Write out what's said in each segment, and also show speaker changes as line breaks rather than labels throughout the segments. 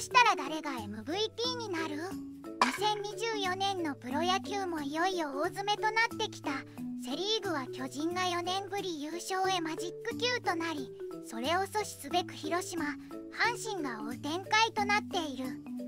したら誰が MVP になる？2024年のプロ野球もいよいよ大詰めとなってきた。セ・リーグは巨人が4年ぶり優勝へマジック9となりそれを阻止すべく広島阪神が追う展開となっている。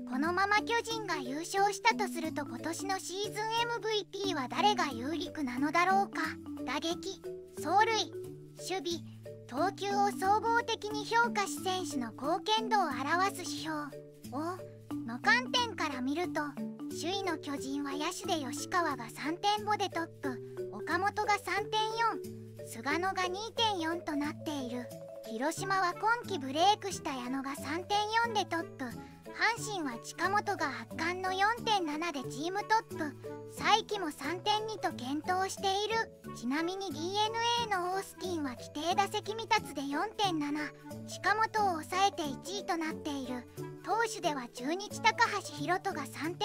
このまま巨人が優勝したとすると今年のシーズン MVP は誰が有力なのだろうか？打撃走塁守備投球を総合的に評価し選手の貢献度を表す指標。をの観点から見ると首位の巨人は野手で吉川が3.5でトップ。岡本が3.4菅野が2.4となっている。広島は今季ブレイクした矢野が3.4でトップ。阪神は近本が圧巻の4.7でチームトップ。才木も3.2と検討している。ちなみに d n a のオースティンは規定打席未達で4.7近本を抑えて1位となっている。投手では中日高橋宏斗が3.7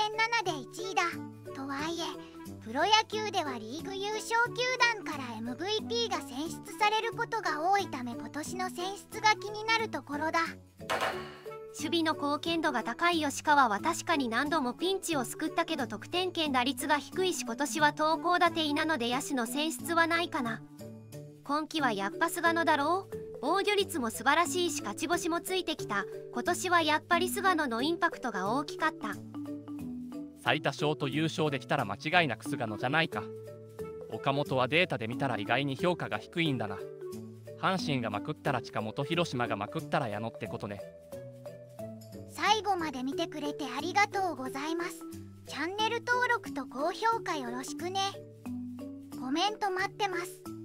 で1位だ。とはいえプロ野球ではリーグ優勝球団から MVP が選出されることが多いため今年の選出が気になるところだ。
守備の貢献度が高い吉川は確かに何度もピンチを救ったけど得点圏打率が低いし今年は投高打定なので野手の選出はないかな。今季はやっぱ菅野だろう。防御率も素晴らしいし勝ち星もついてきた。今年はやっぱり菅野のインパクトが大きかった。
最多勝と優勝できたら間違いなく菅野じゃないか。岡本はデータで見たら意外に評価が低いんだな。阪神がまくったら近本広島がまくったら矢野ってことね。
最後まで見てくれてありがとうございます。チャンネル登録と高評価よろしくね。コメント待ってます。